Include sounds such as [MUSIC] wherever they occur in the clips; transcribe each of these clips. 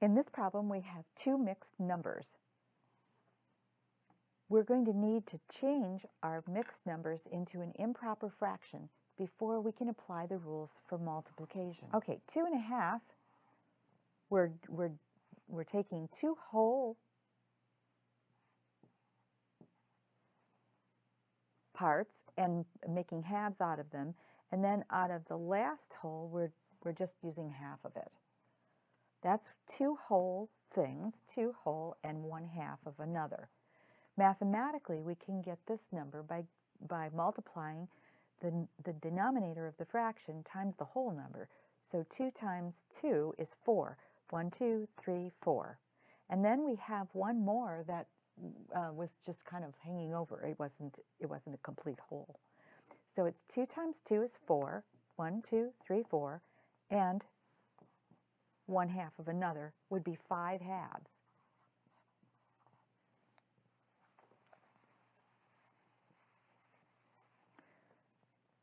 In this problem, we have two mixed numbers. We're going to need to change our mixed numbers into an improper fraction before we can apply the rules for multiplication. Okay, two and a half, we're, we're, we're taking two whole parts and making halves out of them, and then out of the last whole, we're, we're just using half of it. That's two whole things, two whole and one half of another. Mathematically, we can get this number by, by multiplying the, the denominator of the fraction times the whole number. So 2 times 2 is 4. 1, 2, 3, 4. And then we have one more that uh, was just kind of hanging over. It wasn't, it wasn't a complete whole. So it's 2 times 2 is 4. 1, 2, 3, 4. And one half of another would be 5 halves.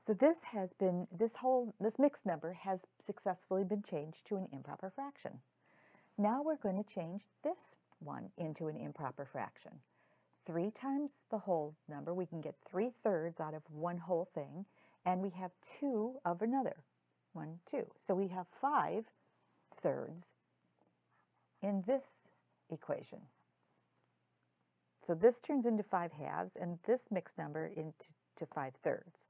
So this has been, this whole, this mixed number has successfully been changed to an improper fraction. Now we're going to change this one into an improper fraction. 3 times the whole number, we can get 3 thirds out of one whole thing, and we have 2 of another. 1, 2. So we have 5 thirds in this equation. So this turns into 5 halves, and this mixed number into to 5 thirds.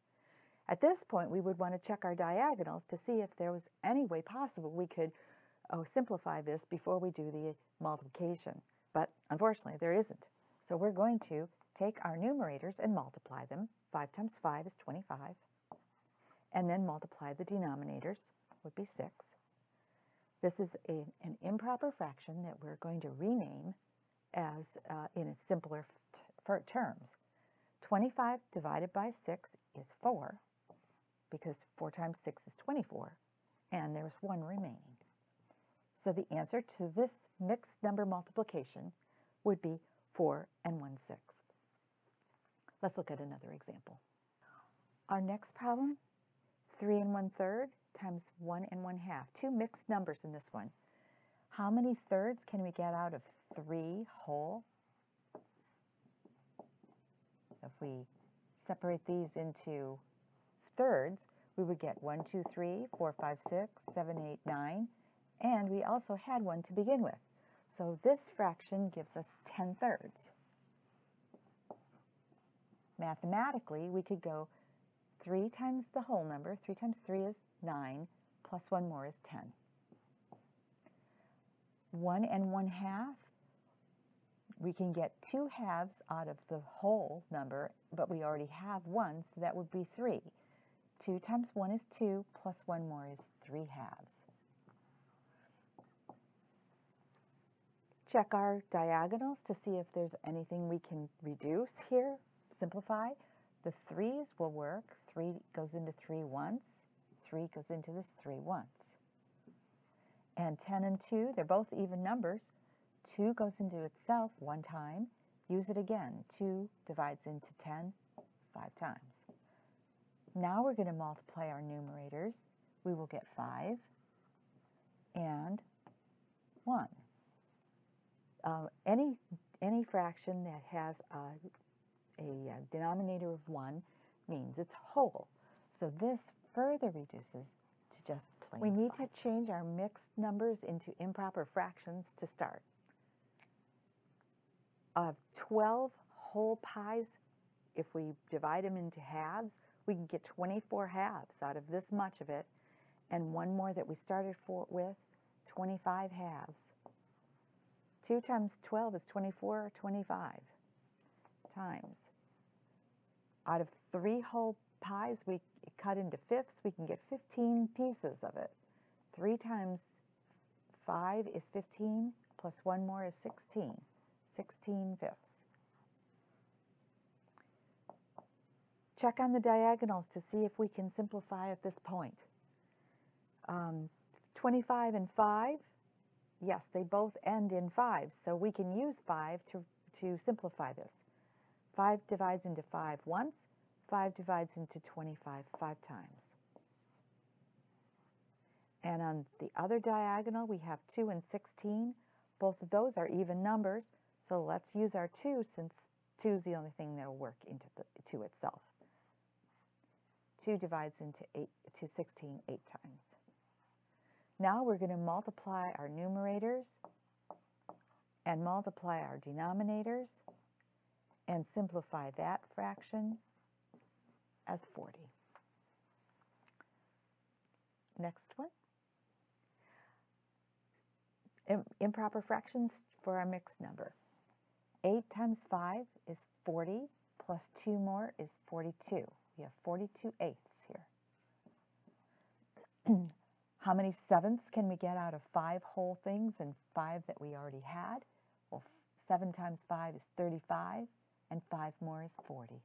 At this point, we would want to check our diagonals to see if there was any way possible we could oh, simplify this before we do the multiplication. But unfortunately, there isn't. So we're going to take our numerators and multiply them. 5 times 5 is 25. And then multiply the denominators, would be 6. This is a, an improper fraction that we're going to rename as uh, in simpler terms. 25 divided by 6 is 4 because 4 times 6 is 24, and there's 1 remaining. So the answer to this mixed number multiplication would be 4 and 1 sixth. Let's look at another example. Our next problem, 3 and 1 third times 1 and 1 half. Two mixed numbers in this one. How many thirds can we get out of 3 whole? If we separate these into thirds, we would get 1, 2, 3, 4, 5, 6, 7, 8, 9, and we also had one to begin with. So this fraction gives us 10 thirds. Mathematically, we could go 3 times the whole number, 3 times 3 is 9, plus 1 more is 10. 1 and 1 half, we can get 2 halves out of the whole number, but we already have 1, so that would be 3. 2 times 1 is 2, plus 1 more is 3 halves. Check our diagonals to see if there's anything we can reduce here, simplify. The 3's will work. 3 goes into 3 once. 3 goes into this 3 once. And 10 and 2, they're both even numbers. 2 goes into itself one time. Use it again. 2 divides into 10 five times. Now we're going to multiply our numerators. We will get 5 and 1. Uh, any, any fraction that has a, a, uh, denominator of 1 means it's whole. So this further reduces to just plain We need five. to change our mixed numbers into improper fractions to start. Of 12 whole pies, if we divide them into halves, we can get 24 halves out of this much of it, and one more that we started for, with, 25 halves. 2 times 12 is 24 or 25 times. Out of three whole pies we cut into fifths, we can get 15 pieces of it. 3 times 5 is 15, plus 1 more is 16. 16 fifths. Check on the diagonals to see if we can simplify at this point. Um, 25 and 5, yes, they both end in 5, so we can use 5 to, to simplify this. 5 divides into 5 once, 5 divides into 25 five times. And on the other diagonal, we have 2 and 16. Both of those are even numbers, so let's use our 2 since 2 is the only thing that will work into the 2 itself. 2 divides into 8 to 16 8 times. Now we're going to multiply our numerators and multiply our denominators and simplify that fraction as 40. Next one. improper fractions for our mixed number. 8 times 5 is 40, plus 2 more is 42. We have 42 eighths here. [CLEARS THROAT] How many sevenths can we get out of 5 whole things and 5 that we already had? Well, 7 times 5 is 35, and 5 more is 40.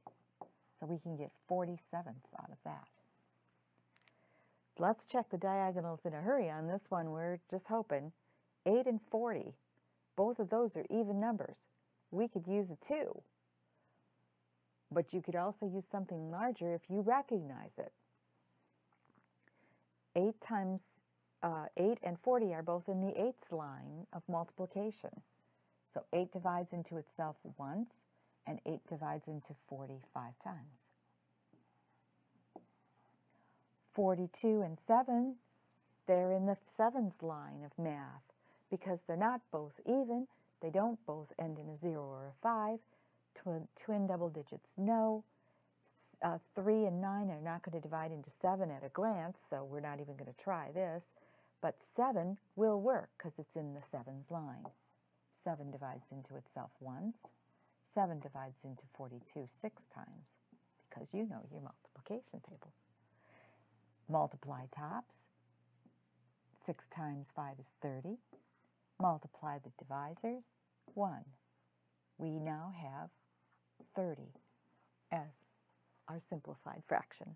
So we can get 40 sevenths out of that. Let's check the diagonals in a hurry on this one. We're just hoping. 8 and 40, both of those are even numbers. We could use a 2. But you could also use something larger if you recognize it. 8 times uh, 8 and 40 are both in the eighths line of multiplication. So 8 divides into itself once, and 8 divides into 45 times. 42 and 7, they're in the sevens line of math because they're not both even, they don't both end in a 0 or a 5. Twin, twin double digits, no. Uh, 3 and 9 are not going to divide into 7 at a glance, so we're not even going to try this. But 7 will work because it's in the 7's line. 7 divides into itself once. 7 divides into 42 six times because you know your multiplication tables. Multiply tops. 6 times 5 is 30. Multiply the divisors, 1. We now have 30 as our simplified fraction.